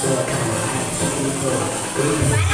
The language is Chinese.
我看我还听过